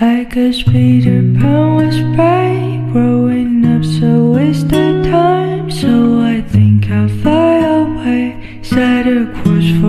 I guess Peter Pan was right. Growing up so wasted time, so I think I'll fly away. Set a course for